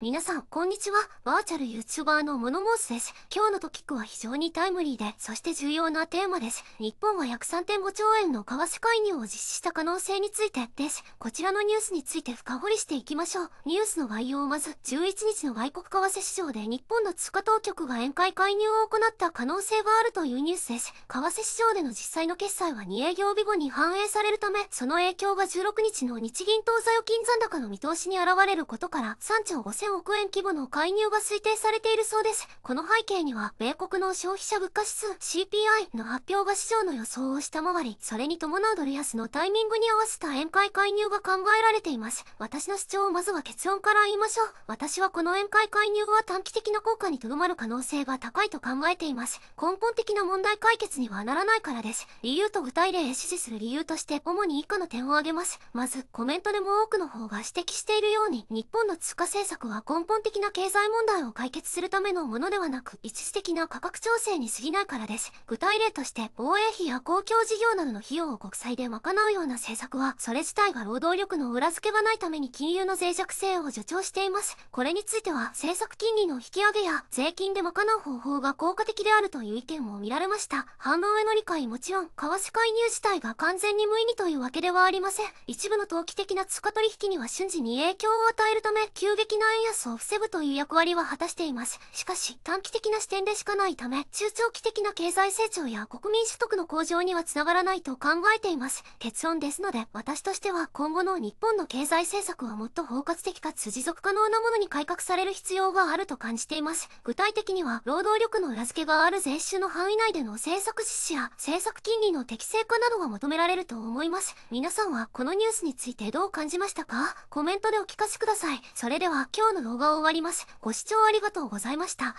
皆さん、こんにちは。バーチャル YouTuber のモノモースです。今日のトピックは非常にタイムリーで、そして重要なテーマです。日本は約3.5兆円の為替介入を実施した可能性についてです。こちらのニュースについて深掘りしていきましょう。ニュースの概要をまず、11日の外国為替市場で日本の通貨当局が宴会介入を行った可能性があるというニュースです。為替市場での実際の決済は2営業日後に反映されるため、その影響が16日の日銀当座預金残高の見通しに現れることから、3兆5000 4000億円規模の介入が推定されているそうです。この背景には、米国の消費者物価指数 CPI の発表が市場の予想を下回り、それに伴うドル安のタイミングに合わせた宴会介入が考えられています。私の主張をまずは結論から言いましょう。私はこの宴会介入は短期的な効果にとどまる可能性が高いと考えています。根本的な問題解決にはならないからです。理由と具体例へ支持する理由として、主に以下の点を挙げます。まず、コメントでも多くの方が指摘しているように、日本の通貨政策は根本的な経済問題を解決するためのものではなく、一時的な価格調整に過ぎないからです。具体例として、防衛費や公共事業などの費用を国債で賄うような政策は、それ自体が労働力の裏付けがないために金融の脆弱性を助長しています。これについては、政策金利の引き上げや税金で賄う方法が効果的であるという意見も見られました。反応への理解もちろん、為替介入自体が完全に無意味というわけではありません。一部の投機的な通貨取引には瞬時に影響を与えるため、急激な円安を防ぐという役割は果たしています。しかし、短期的な視点でしかないため、中長期的な経済成長や国民所得の向上にはつながらないと考えています。結論ですので、私としては今後の日本の経済政策はもっと包括的かつ持続可能なものに改革される必要があると感じています。具体的には、労働力の裏付けがある税収の範囲内での政策実施や政策金利の適正化などが求められると思います。皆さんはこのニュースについてどう感じましたかコメントでお聞かせください。それでは今日の動画を終わります。ご視聴ありがとうございました。